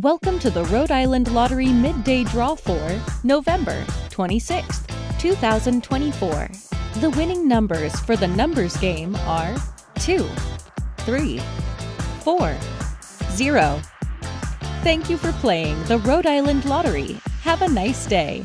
Welcome to the Rhode Island Lottery Midday Draw for November 26, 2024. The winning numbers for the numbers game are 2, 3, 4, 0. Thank you for playing the Rhode Island Lottery. Have a nice day.